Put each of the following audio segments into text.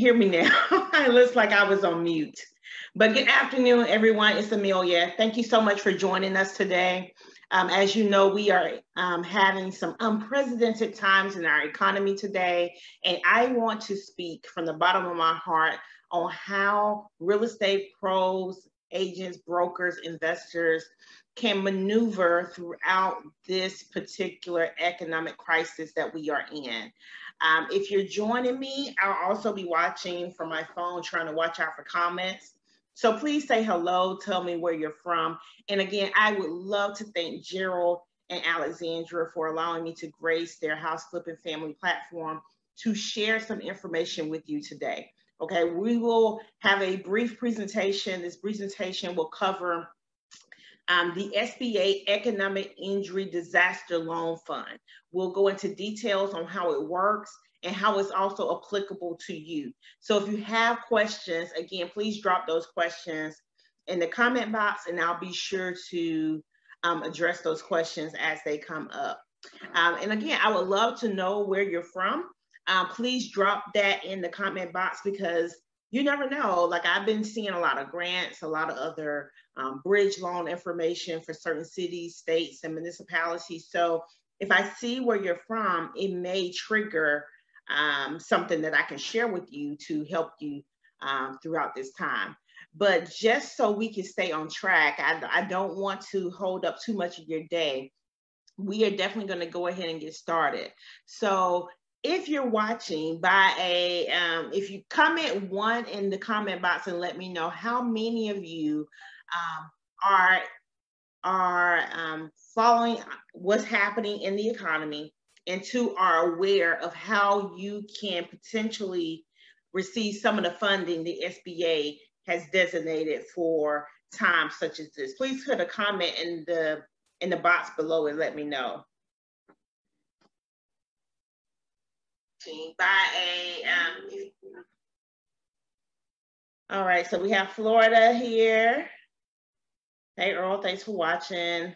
hear me now. it looks like I was on mute. But good afternoon, everyone. It's Amelia. Thank you so much for joining us today. Um, as you know, we are um, having some unprecedented times in our economy today, and I want to speak from the bottom of my heart on how real estate pros, agents, brokers, investors can maneuver throughout this particular economic crisis that we are in. Um, if you're joining me, I'll also be watching from my phone, trying to watch out for comments. So please say hello, tell me where you're from. And again, I would love to thank Gerald and Alexandra for allowing me to grace their House Flipping Family platform to share some information with you today. Okay, we will have a brief presentation. This presentation will cover um, the SBA Economic Injury Disaster Loan Fund. We'll go into details on how it works and how it's also applicable to you. So if you have questions, again, please drop those questions in the comment box and I'll be sure to um, address those questions as they come up. Um, and again, I would love to know where you're from. Um, please drop that in the comment box because you never know. Like I've been seeing a lot of grants, a lot of other um, bridge loan information for certain cities, states, and municipalities. So if I see where you're from, it may trigger um, something that I can share with you to help you um, throughout this time. But just so we can stay on track, I, I don't want to hold up too much of your day. We are definitely going to go ahead and get started. So if you're watching by a, um, if you comment one in the comment box and let me know how many of you um, are are um, following what's happening in the economy and two are aware of how you can potentially receive some of the funding the SBA has designated for times such as this. Please put a comment in the in the box below and let me know. By a um, all right, so we have Florida here. Hey Earl, thanks for watching.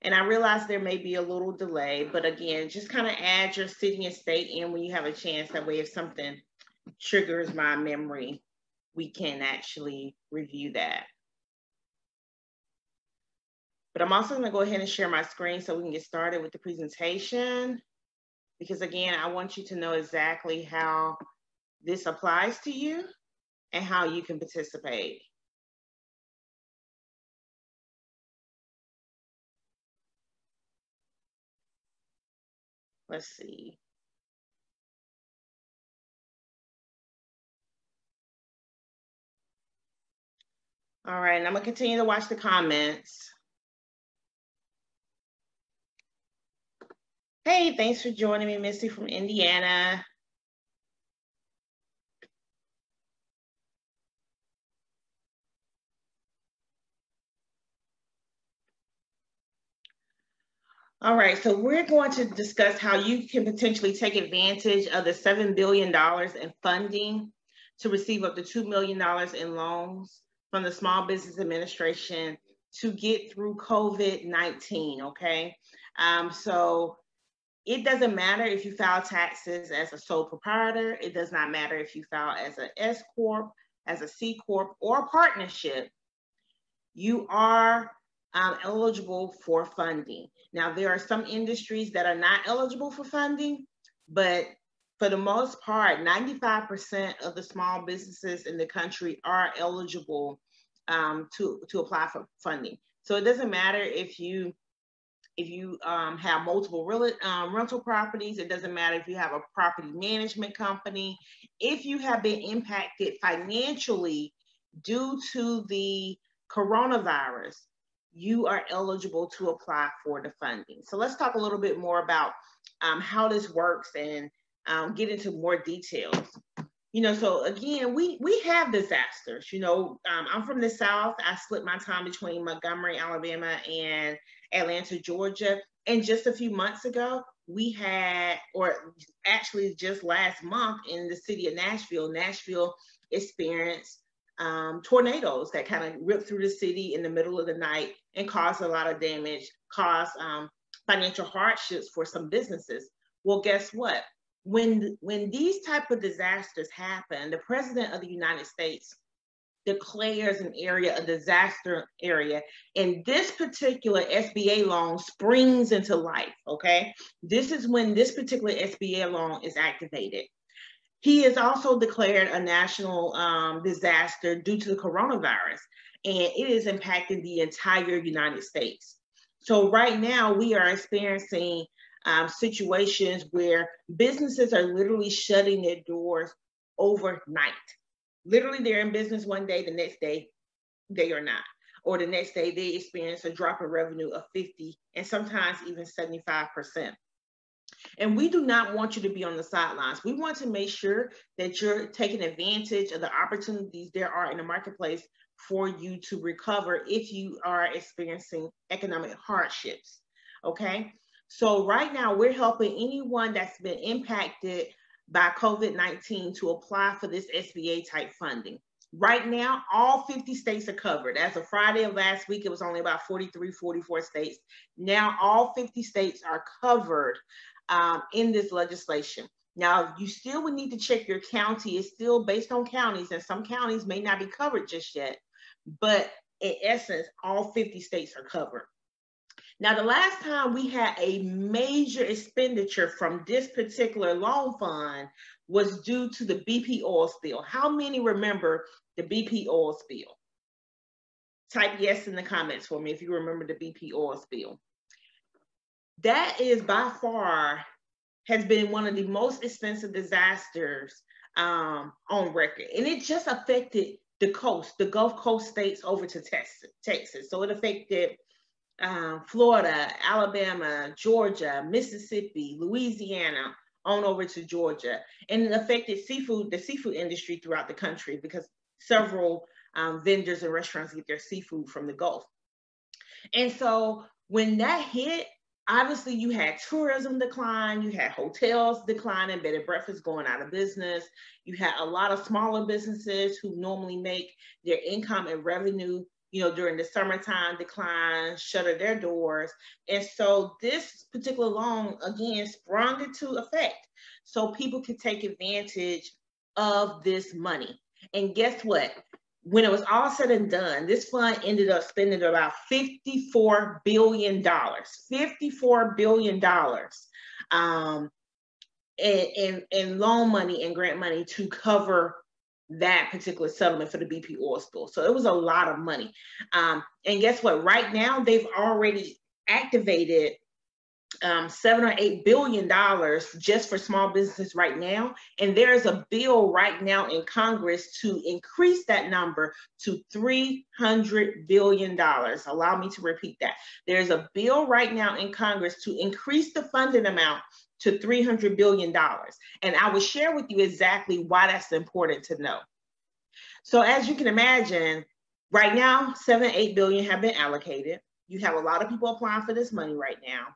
And I realize there may be a little delay, but again, just kind of add your city and state in when you have a chance. That way, if something triggers my memory, we can actually review that. But I'm also gonna go ahead and share my screen so we can get started with the presentation. Because again, I want you to know exactly how this applies to you and how you can participate. Let's see. All right, and I'm gonna continue to watch the comments. Hey, thanks for joining me, Missy from Indiana. All right, so we're going to discuss how you can potentially take advantage of the $7 billion in funding to receive up to $2 million in loans from the Small Business Administration to get through COVID-19, okay? Um, so it doesn't matter if you file taxes as a sole proprietor. It does not matter if you file as an S Corp, as a C Corp, or a partnership. You are um, eligible for funding. Now, there are some industries that are not eligible for funding, but for the most part, 95% of the small businesses in the country are eligible um, to, to apply for funding. So it doesn't matter if you if you um, have multiple real, um, rental properties, it doesn't matter if you have a property management company, if you have been impacted financially due to the coronavirus, you are eligible to apply for the funding. So let's talk a little bit more about um, how this works and um, get into more details. You know, so again, we we have disasters. You know, um, I'm from the South. I split my time between Montgomery, Alabama, and Atlanta, Georgia. And just a few months ago, we had, or actually just last month in the city of Nashville, Nashville experienced um, tornadoes that kind of ripped through the city in the middle of the night and caused a lot of damage, caused um, financial hardships for some businesses. Well, guess what? when when these type of disasters happen, the president of the United States declares an area a disaster area and this particular SBA loan springs into life okay this is when this particular SBA loan is activated he has also declared a national um, disaster due to the coronavirus and it is impacting the entire United States so right now we are experiencing um, situations where businesses are literally shutting their doors overnight. Literally, they're in business one day, the next day, they are not. Or the next day, they experience a drop in revenue of 50 and sometimes even 75%. And we do not want you to be on the sidelines. We want to make sure that you're taking advantage of the opportunities there are in the marketplace for you to recover if you are experiencing economic hardships. Okay. So right now we're helping anyone that's been impacted by COVID-19 to apply for this SBA type funding. Right now, all 50 states are covered. As of Friday of last week, it was only about 43, 44 states. Now, all 50 states are covered um, in this legislation. Now, you still would need to check your county. It's still based on counties, and some counties may not be covered just yet. But in essence, all 50 states are covered. Now, the last time we had a major expenditure from this particular loan fund was due to the BP oil spill. How many remember the BP oil spill? Type yes in the comments for me if you remember the BP oil spill. That is by far has been one of the most expensive disasters um, on record. And it just affected the coast, the Gulf Coast states over to Texas. Texas. So it affected um, Florida, Alabama, Georgia, Mississippi, Louisiana, on over to Georgia. And it affected seafood, the seafood industry throughout the country because several um, vendors and restaurants get their seafood from the Gulf. And so when that hit, obviously you had tourism decline, you had hotels declining, bed and breakfast going out of business. You had a lot of smaller businesses who normally make their income and revenue you know, during the summertime decline, shutter their doors. And so this particular loan, again, sprung into effect so people could take advantage of this money. And guess what? When it was all said and done, this fund ended up spending about $54 billion, $54 billion um, in, loan money and grant money to cover that particular settlement for the BP oil spill. So it was a lot of money. Um, and guess what? Right now, they've already activated um, seven or eight billion dollars just for small businesses right now. And there is a bill right now in Congress to increase that number to $300 billion. Allow me to repeat that. There's a bill right now in Congress to increase the funding amount to $300 billion. And I will share with you exactly why that's important to know. So as you can imagine, right now, seven, eight billion have been allocated. You have a lot of people applying for this money right now.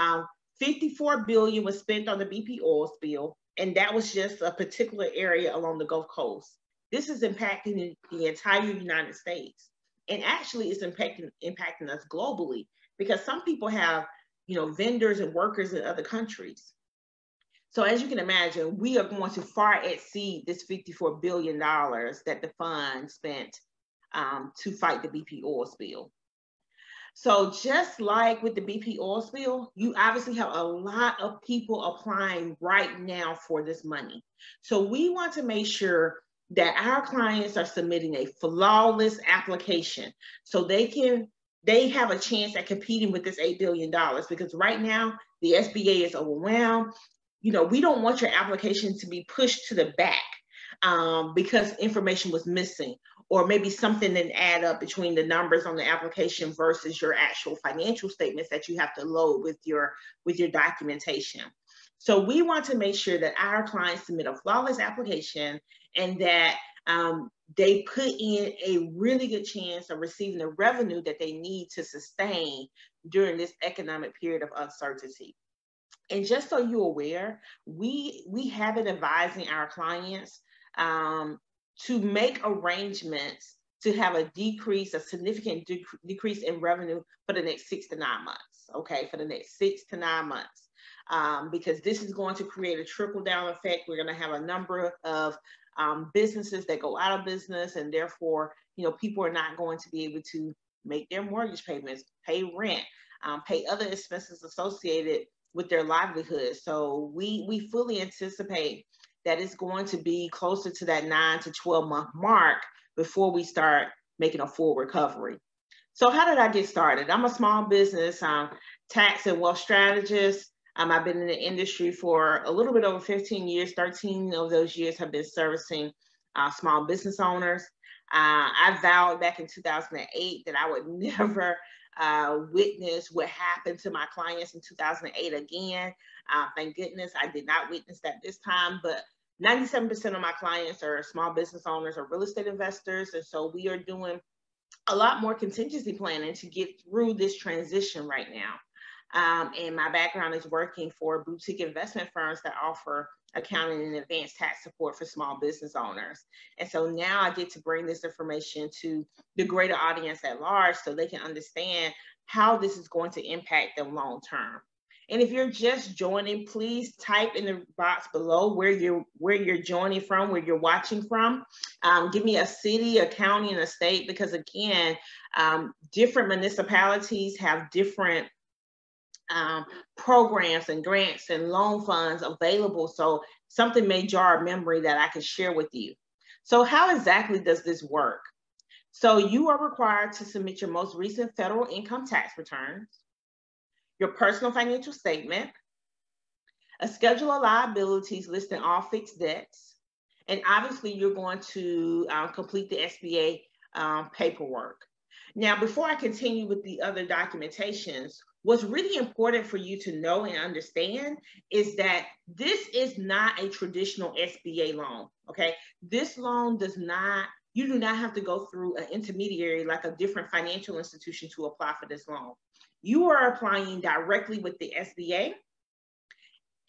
Um, 54 billion was spent on the BP oil spill, and that was just a particular area along the Gulf Coast. This is impacting the entire United States. And actually it's impacting, impacting us globally because some people have you know, vendors and workers in other countries. So as you can imagine, we are going to far exceed this $54 billion that the fund spent um, to fight the BP oil spill. So just like with the BP oil spill, you obviously have a lot of people applying right now for this money. So we want to make sure that our clients are submitting a flawless application so they can they have a chance at competing with this $8 billion because right now the SBA is overwhelmed. You know, we don't want your application to be pushed to the back um, because information was missing or maybe something didn't add up between the numbers on the application versus your actual financial statements that you have to load with your with your documentation. So we want to make sure that our clients submit a flawless application and that um, they put in a really good chance of receiving the revenue that they need to sustain during this economic period of uncertainty. And just so you're aware, we we have been advising our clients um, to make arrangements to have a decrease, a significant de decrease in revenue for the next six to nine months. Okay, for the next six to nine months. um, because this is going to create a trickle down effect. We're going to have a number of um, businesses that go out of business and therefore, you know, people are not going to be able to make their mortgage payments, pay rent, um, pay other expenses associated with their livelihood. So we, we fully anticipate that it's going to be closer to that nine to 12 month mark before we start making a full recovery. So how did I get started? I'm a small business tax and wealth strategist. Um, I've been in the industry for a little bit over 15 years. 13 of those years have been servicing uh, small business owners. Uh, I vowed back in 2008 that I would never uh, witness what happened to my clients in 2008 again. Uh, thank goodness I did not witness that this time, but 97% of my clients are small business owners or real estate investors. And so we are doing a lot more contingency planning to get through this transition right now. Um, and my background is working for boutique investment firms that offer accounting and advanced tax support for small business owners. And so now I get to bring this information to the greater audience at large so they can understand how this is going to impact them long term. And if you're just joining, please type in the box below where you're where you're joining from, where you're watching from. Um, give me a city, a county, and a state because again, um, different municipalities have different um, programs and grants and loan funds available. So something may jar a memory that I can share with you. So how exactly does this work? So you are required to submit your most recent federal income tax returns, your personal financial statement, a schedule of liabilities listing all fixed debts, and obviously you're going to um, complete the SBA um, paperwork. Now, before I continue with the other documentations, what's really important for you to know and understand is that this is not a traditional SBA loan, okay? This loan does not, you do not have to go through an intermediary like a different financial institution to apply for this loan. You are applying directly with the SBA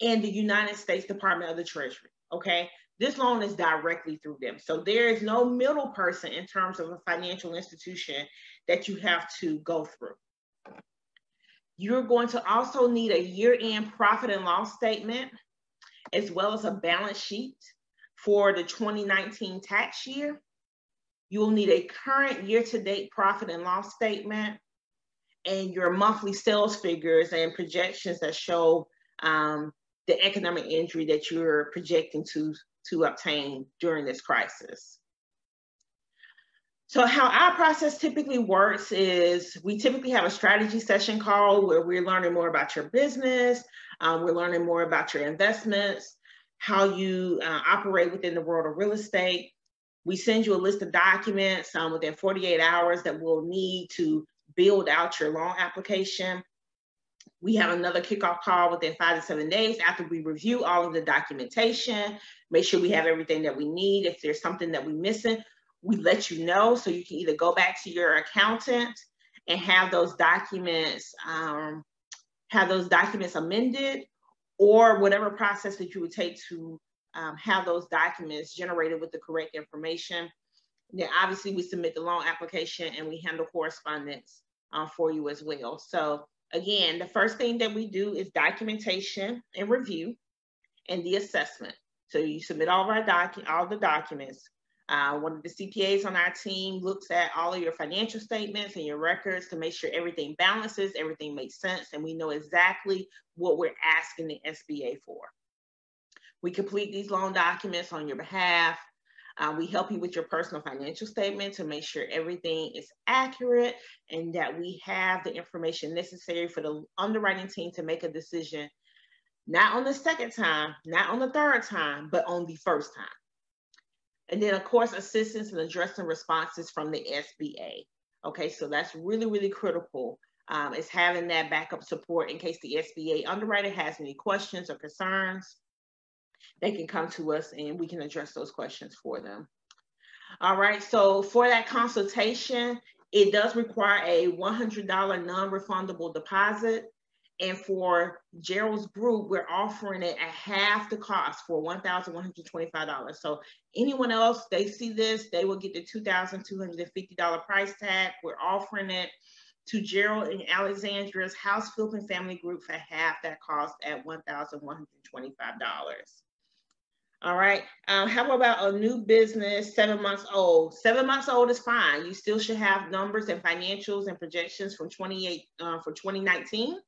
and the United States Department of the Treasury, okay? This loan is directly through them. So there is no middle person in terms of a financial institution that you have to go through. You're going to also need a year-end profit and loss statement, as well as a balance sheet for the 2019 tax year. You'll need a current year-to-date profit and loss statement and your monthly sales figures and projections that show um, the economic injury that you're projecting to, to obtain during this crisis. So how our process typically works is we typically have a strategy session call where we're learning more about your business, um, we're learning more about your investments, how you uh, operate within the world of real estate. We send you a list of documents um, within 48 hours that we'll need to build out your loan application. We have another kickoff call within five to seven days after we review all of the documentation, make sure we have everything that we need. If there's something that we're missing, we let you know so you can either go back to your accountant and have those documents um, have those documents amended or whatever process that you would take to um, have those documents generated with the correct information. Then obviously we submit the loan application and we handle correspondence um, for you as well. So again, the first thing that we do is documentation and review and the assessment. So you submit all of our doc all the documents. Uh, one of the CPAs on our team looks at all of your financial statements and your records to make sure everything balances, everything makes sense, and we know exactly what we're asking the SBA for. We complete these loan documents on your behalf. Uh, we help you with your personal financial statement to make sure everything is accurate and that we have the information necessary for the underwriting team to make a decision, not on the second time, not on the third time, but on the first time. And then of course, assistance and addressing responses from the SBA. Okay, so that's really, really critical um, is having that backup support in case the SBA underwriter has any questions or concerns. They can come to us and we can address those questions for them. All right, so for that consultation, it does require a $100 non-refundable deposit. And for Gerald's group, we're offering it at half the cost for $1,125. So anyone else, they see this, they will get the $2,250 price tag. We're offering it to Gerald and Alexandra's House Flipping Family Group for half that cost at $1,125. All right. Um, how about a new business, seven months old? Seven months old is fine. You still should have numbers and financials and projections from 28 uh, for 2019.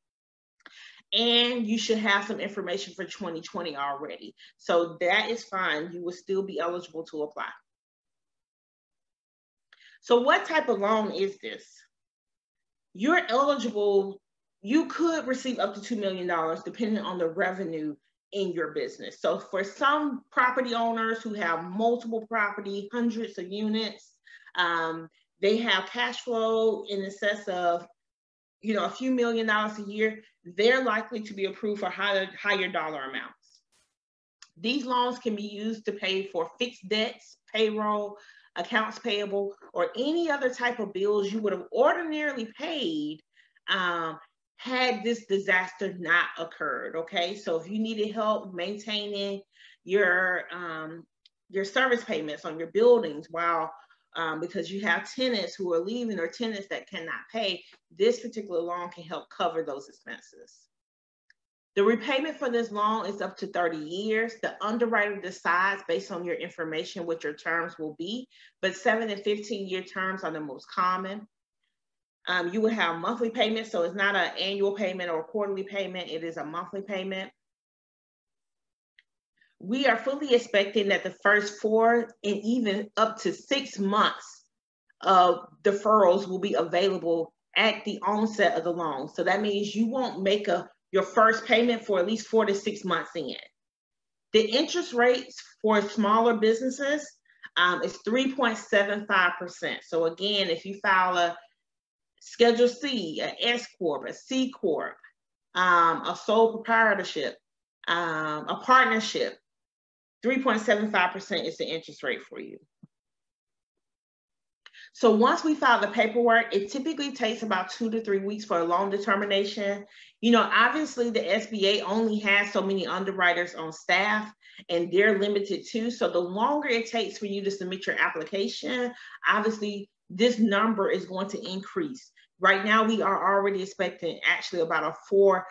And you should have some information for 2020 already. So that is fine. You will still be eligible to apply. So what type of loan is this? You're eligible, you could receive up to $2 million depending on the revenue in your business. So for some property owners who have multiple property, hundreds of units, um, they have cash flow in excess of, you know, a few million dollars a year, they're likely to be approved for higher, higher dollar amounts. These loans can be used to pay for fixed debts, payroll, accounts payable, or any other type of bills you would have ordinarily paid um, had this disaster not occurred. Okay, so if you needed help maintaining your um, your service payments on your buildings while um, because you have tenants who are leaving or tenants that cannot pay, this particular loan can help cover those expenses. The repayment for this loan is up to 30 years. The underwriter decides based on your information what your terms will be, but seven and 15 year terms are the most common. Um, you will have monthly payments, so it's not an annual payment or quarterly payment, it is a monthly payment. We are fully expecting that the first four and even up to six months of deferrals will be available at the onset of the loan. So that means you won't make a your first payment for at least four to six months in. The interest rates for smaller businesses um, is 3.75%. So again, if you file a Schedule C, a S Corp, a C Corp, um, a sole proprietorship, um, a partnership, 3.75% is the interest rate for you. So once we file the paperwork, it typically takes about two to three weeks for a loan determination. You know, obviously the SBA only has so many underwriters on staff and they're limited too. So the longer it takes for you to submit your application, obviously this number is going to increase. Right now, we are already expecting actually about a four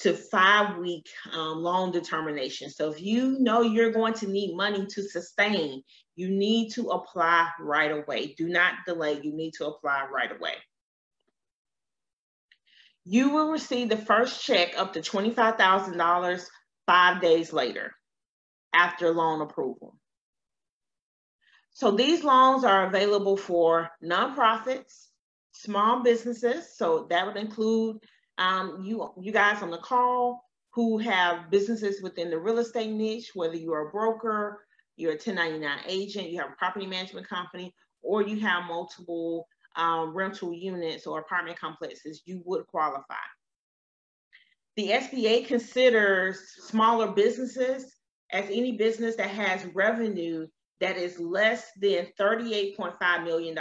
to five week um, loan determination. So if you know you're going to need money to sustain, you need to apply right away. Do not delay, you need to apply right away. You will receive the first check up to $25,000 five days later after loan approval. So these loans are available for nonprofits, small businesses. So that would include um, you, you guys on the call who have businesses within the real estate niche, whether you're a broker, you're a 1099 agent, you have a property management company, or you have multiple um, rental units or apartment complexes, you would qualify. The SBA considers smaller businesses as any business that has revenue that is less than $38.5 million.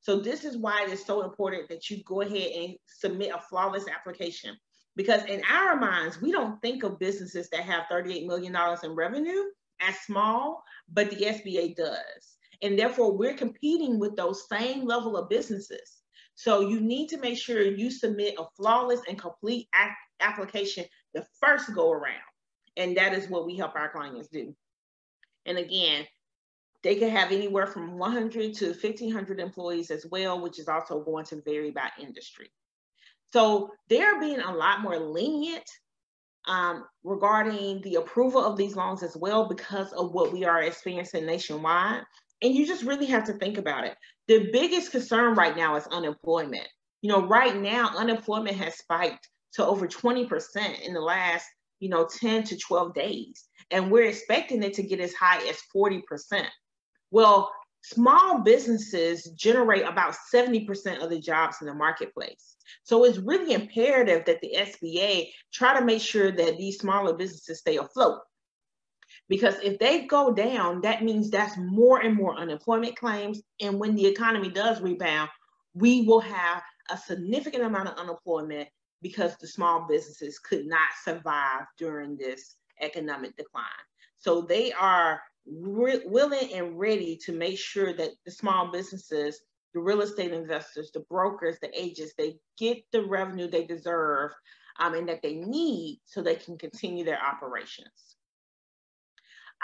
So this is why it's so important that you go ahead and submit a flawless application. Because in our minds, we don't think of businesses that have $38 million in revenue as small, but the SBA does. And therefore, we're competing with those same level of businesses. So you need to make sure you submit a flawless and complete application the first go around. And that is what we help our clients do. And again, they could have anywhere from 100 to 1,500 employees as well, which is also going to vary by industry. So they're being a lot more lenient um, regarding the approval of these loans as well because of what we are experiencing nationwide. And you just really have to think about it. The biggest concern right now is unemployment. You know, right now, unemployment has spiked to over 20% in the last, you know, 10 to 12 days. And we're expecting it to get as high as 40%. Well, small businesses generate about 70% of the jobs in the marketplace. So it's really imperative that the SBA try to make sure that these smaller businesses stay afloat. Because if they go down, that means that's more and more unemployment claims. And when the economy does rebound, we will have a significant amount of unemployment because the small businesses could not survive during this economic decline. So they are re- willing and ready to make sure that the small businesses the real estate investors, the brokers, the agents, they get the revenue they deserve um, and that they need so they can continue their operations.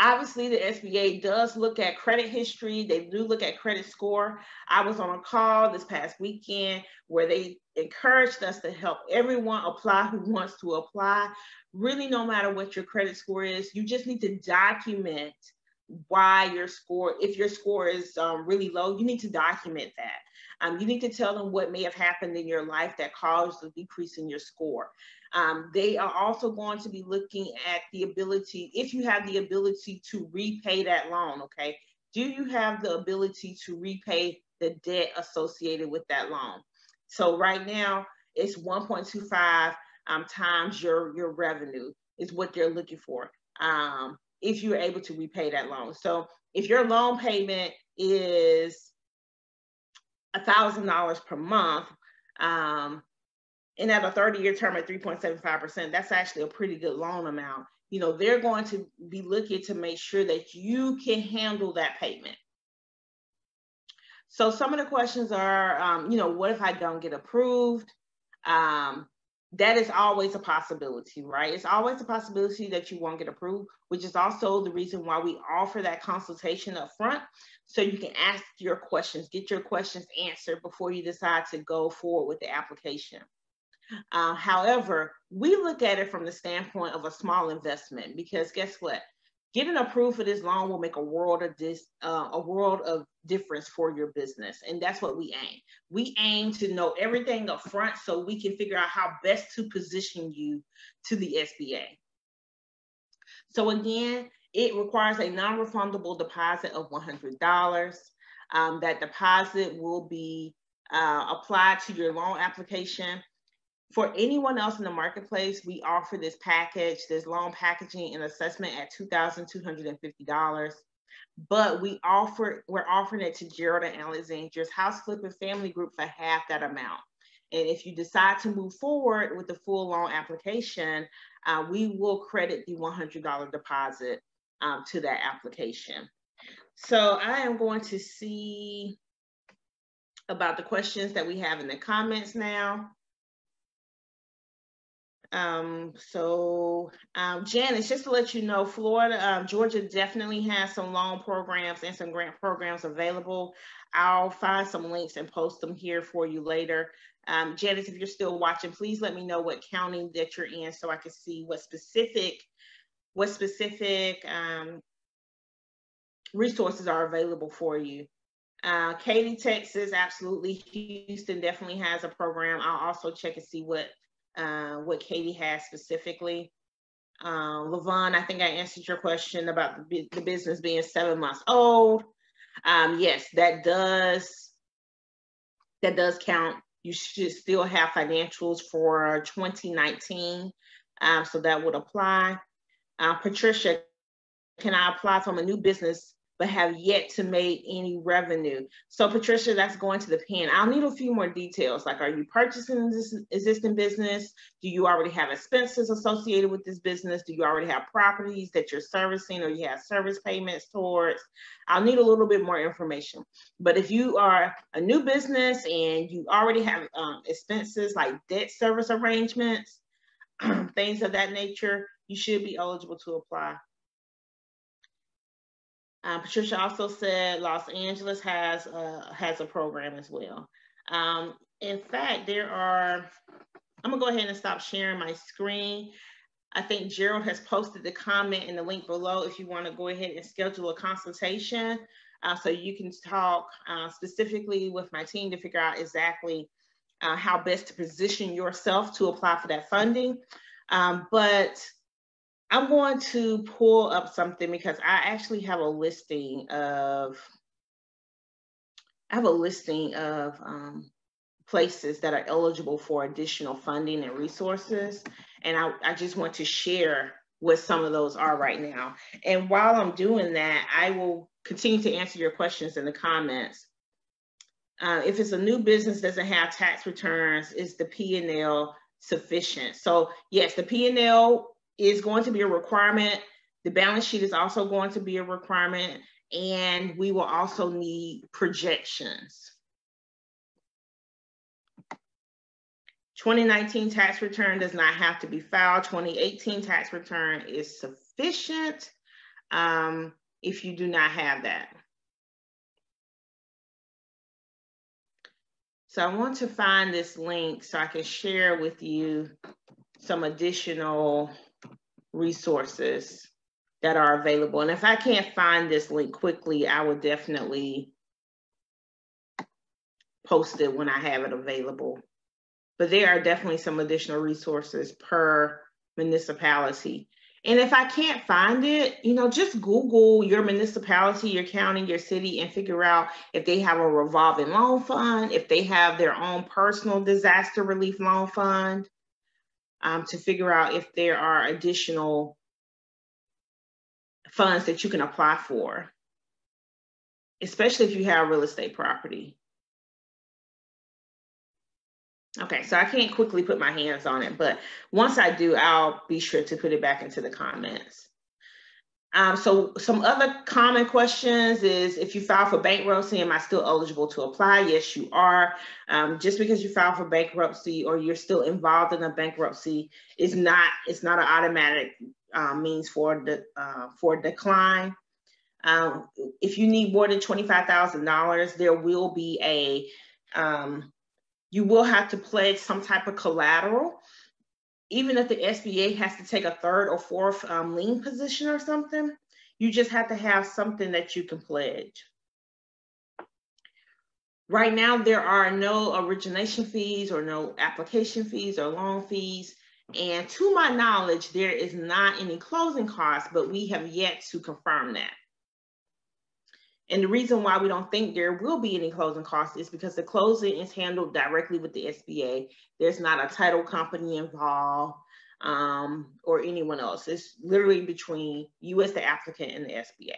Obviously, the SBA does look at credit history. They do look at credit score. I was on a call this past weekend where they encouraged us to help everyone apply who wants to apply. Really, no matter what your credit score is, you just need to document why your score, if your score is um, really low, you need to document that. Um, you need to tell them what may have happened in your life that caused the decrease in your score. Um, they are also going to be looking at the ability, if you have the ability to repay that loan, okay? Do you have the ability to repay the debt associated with that loan? So right now it's 1.25 um, times your, your revenue is what they're looking for um, if you're able to repay that loan. So if your loan payment is $1,000 per month, um, and at a 30 year term at 3.75%, that's actually a pretty good loan amount. You know, they're going to be looking to make sure that you can handle that payment. So some of the questions are, um, you know, what if I don't get approved? Um, that is always a possibility, right? It's always a possibility that you won't get approved, which is also the reason why we offer that consultation up front. So you can ask your questions, get your questions answered before you decide to go forward with the application. Uh, however, we look at it from the standpoint of a small investment because guess what? Getting approved for this loan will make a world of this, uh, a world of difference for your business, and that's what we aim. We aim to know everything up front so we can figure out how best to position you to the SBA. So again, it requires a non-refundable deposit of $100. Um, that deposit will be uh, applied to your loan application for anyone else in the marketplace, we offer this package, this loan packaging and assessment at $2,250. But we offer, we're offering it to Gerald and Alexandra's House Flipping Family Group for half that amount. And if you decide to move forward with the full loan application, uh, we will credit the $100 deposit um, to that application. So I am going to see about the questions that we have in the comments now. Um, so um, Janice, just to let you know, Florida, um, Georgia definitely has some loan programs and some grant programs available. I'll find some links and post them here for you later. Um, Janice, if you're still watching, please let me know what county that you're in so I can see what specific, what specific um, resources are available for you. Uh, Katy, Texas, absolutely. Houston definitely has a program. I'll also check and see what uh, what Katy has specifically. Uh, Levon, I think I answered your question about the, the business being seven months old. Um, yes, that does that does count. You should still have financials for 2019, um, so that would apply. Uh, Patricia, can I apply from a new business but have yet to make any revenue. So Patricia, that's going to the pen. I'll need a few more details. Like, are you purchasing this existing business? Do you already have expenses associated with this business? Do you already have properties that you're servicing or you have service payments towards? I'll need a little bit more information. But if you are a new business and you already have um, expenses like debt service arrangements, things of that nature, you should be eligible to apply. Um, Patricia also said Los Angeles has a, has a program as well. Um, in fact, there are, I'm gonna go ahead and stop sharing my screen. I think Gerald has posted the comment in the link below if you wanna go ahead and schedule a consultation uh, so you can talk uh, specifically with my team to figure out exactly uh, how best to position yourself to apply for that funding. Um, but I'm going to pull up something because I actually have a listing of, I have a listing of um, places that are eligible for additional funding and resources. And I, I just want to share what some of those are right now. And while I'm doing that, I will continue to answer your questions in the comments. Uh, if it's a new business doesn't have tax returns, is the P&L sufficient? So yes, the P&L is going to be a requirement. The balance sheet is also going to be a requirement, and we will also need projections. 2019 tax return does not have to be filed. 2018 tax return is sufficient um, if you do not have that. So I want to find this link so I can share with you some additional resources that are available. And if I can't find this link quickly, I will definitely post it when I have it available. But there are definitely some additional resources per municipality. And if I can't find it, you know, just Google your municipality, your county, your city, and figure out if they have a revolving loan fund, if they have their own personal disaster relief loan fund, um, to figure out if there are additional funds that you can apply for, especially if you have real estate property. Okay, so I can't quickly put my hands on it, but once I do, I'll be sure to put it back into the comments. Um, so some other common questions is if you file for bankruptcy, am I still eligible to apply? Yes, you are. Um, just because you file for bankruptcy or you're still involved in a bankruptcy is not, it's not an automatic uh, means for, the, uh, for decline. Um, if you need more than $25,000, there will be a um, you will have to pledge some type of collateral. Even if the SBA has to take a third or fourth um, lien position or something, you just have to have something that you can pledge. Right now, there are no origination fees or no application fees or loan fees. And to my knowledge, there is not any closing costs, but we have yet to confirm that. And the reason why we don't think there will be any closing costs is because the closing is handled directly with the SBA. There's not a title company involved um, or anyone else. It's literally between you as the applicant and the SBA.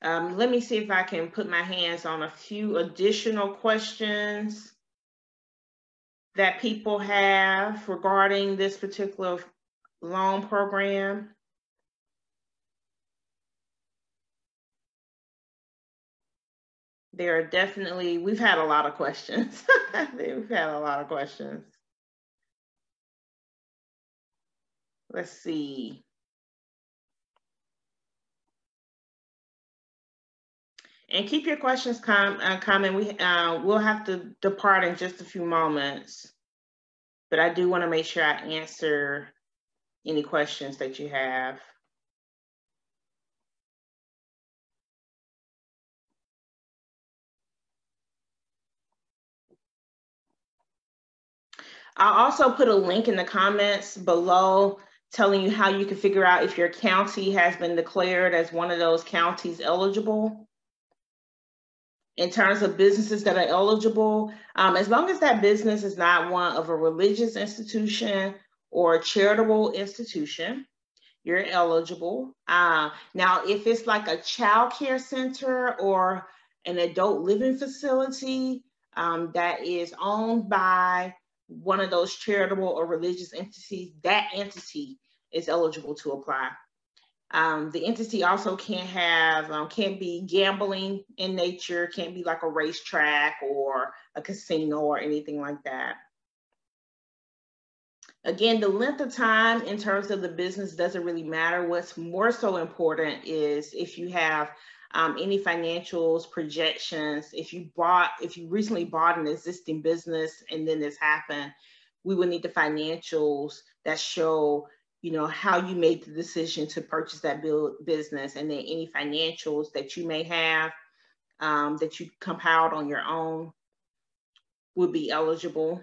Um, let me see if I can put my hands on a few additional questions that people have regarding this particular loan program. There are definitely, we've had a lot of questions. we've had a lot of questions. Let's see. And keep your questions com uh, coming. We, uh, we'll have to depart in just a few moments, but I do want to make sure I answer any questions that you have. I'll also put a link in the comments below telling you how you can figure out if your county has been declared as one of those counties eligible. In terms of businesses that are eligible, um, as long as that business is not one of a religious institution or a charitable institution, you're eligible. Uh, now, if it's like a child care center or an adult living facility um, that is owned by one of those charitable or religious entities, that entity is eligible to apply. Um, the entity also can't have, um, can't be gambling in nature, can't be like a racetrack or a casino or anything like that. Again, the length of time in terms of the business doesn't really matter. What's more so important is if you have um, any financials, projections. If you bought, if you recently bought an existing business and then this happened, we would need the financials that show, you know, how you made the decision to purchase that build business and then any financials that you may have um, that you compiled on your own would be eligible.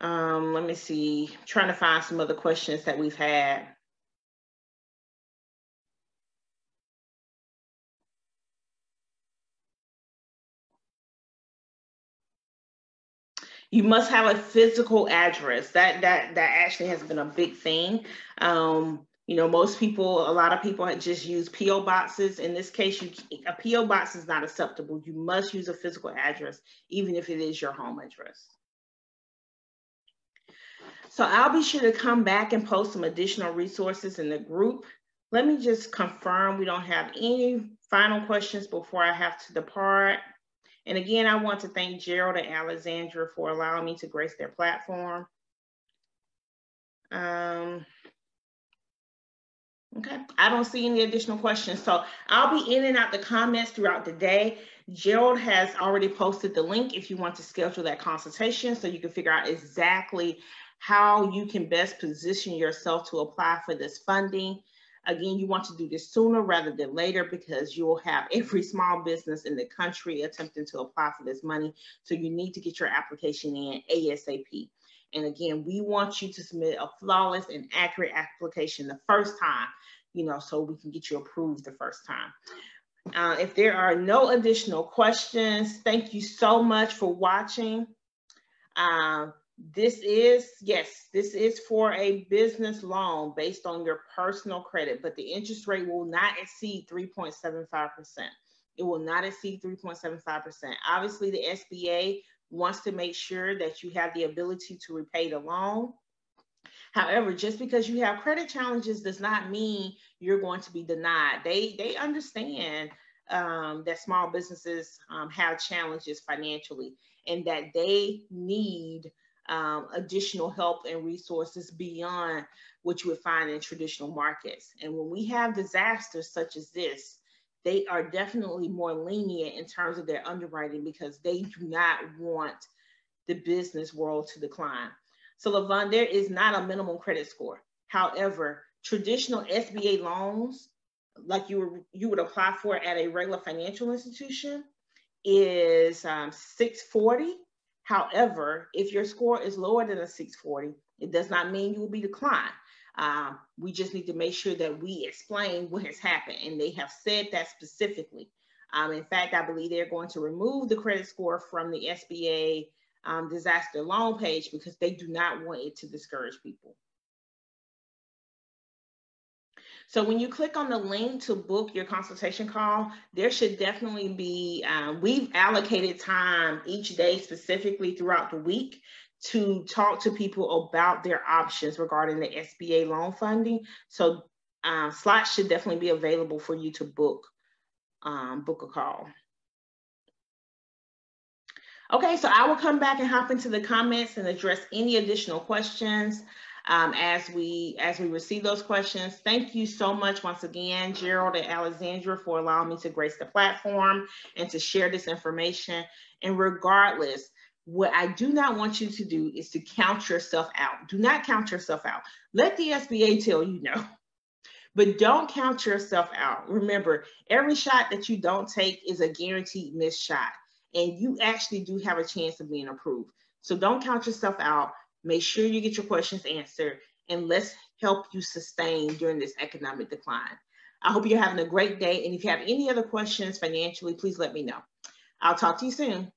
Um, let me see, I'm trying to find some other questions that we've had. You must have a physical address. That that that actually has been a big thing. Um, you know, most people, a lot of people just use PO boxes. In this case, you a PO box is not acceptable. You must use a physical address, even if it is your home address. So I'll be sure to come back and post some additional resources in the group. Let me just confirm we don't have any final questions before I have to depart. And again, I want to thank Gerald and Alexandra for allowing me to grace their platform. Um, okay, I don't see any additional questions. So I'll be in and out the comments throughout the day. Gerald has already posted the link if you want to schedule that consultation so you can figure out exactly how you can best position yourself to apply for this funding. Again, you want to do this sooner rather than later because you'll have every small business in the country attempting to apply for this money. So you need to get your application in ASAP. And again, we want you to submit a flawless and accurate application the first time, you know, so we can get you approved the first time. Uh, if there are no additional questions, thank you so much for watching. Uh, this is, yes, this is for a business loan based on your personal credit, but the interest rate will not exceed 3.75%. It will not exceed 3.75%. Obviously, the SBA wants to make sure that you have the ability to repay the loan. However, just because you have credit challenges does not mean you're going to be denied. They they understand um, that small businesses um, have challenges financially and that they need um, additional help and resources beyond what you would find in traditional markets. And when we have disasters such as this, they are definitely more lenient in terms of their underwriting because they do not want the business world to decline. So Levon, there is not a minimum credit score. However, traditional SBA loans, like you, were, you would apply for at a regular financial institution, is um, 640 However, if your score is lower than a 640, it does not mean you will be declined. Uh, we just need to make sure that we explain what has happened. And they have said that specifically. Um, in fact, I believe they're going to remove the credit score from the SBA um, disaster loan page because they do not want it to discourage people. So when you click on the link to book your consultation call, there should definitely be, um, we've allocated time each day specifically throughout the week to talk to people about their options regarding the SBA loan funding. So uh, slots should definitely be available for you to book, um, book a call. Okay, so I will come back and hop into the comments and address any additional questions um, as we as we receive those questions. Thank you so much once again, Gerald and Alexandra, for allowing me to grace the platform and to share this information. And regardless, what I do not want you to do is to count yourself out. Do not count yourself out. Let the SBA tell you no. But don't count yourself out. Remember, every shot that you don't take is a guaranteed missed shot. And you actually do have a chance of being approved. So don't count yourself out. Make sure you get your questions answered and let's help you sustain during this economic decline. I hope you're having a great day. And if you have any other questions financially, please let me know. I'll talk to you soon.